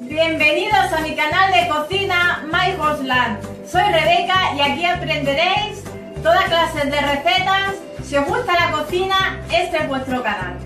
Bienvenidos a mi canal de cocina My. Soy Rebeca y aquí aprenderéis toda clase de recetas. Si os gusta la cocina, este es vuestro canal.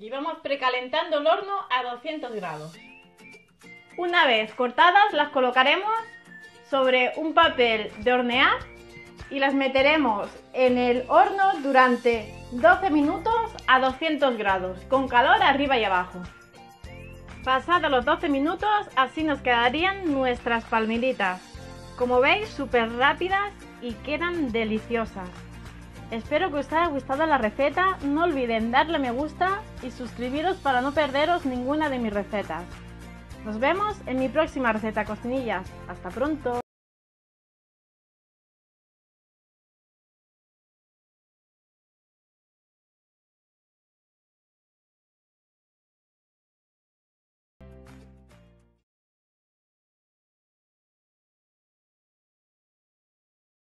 Y vamos precalentando el horno a 200 grados. Una vez cortadas las colocaremos sobre un papel de hornear y las meteremos en el horno durante 12 minutos a 200 grados, con calor arriba y abajo. Pasados los 12 minutos, así nos quedarían nuestras palmilitas. Como veis, súper rápidas y quedan deliciosas. Espero que os haya gustado la receta, no olviden darle me gusta y suscribiros para no perderos ninguna de mis recetas. Nos vemos en mi próxima receta cocinillas. Hasta pronto.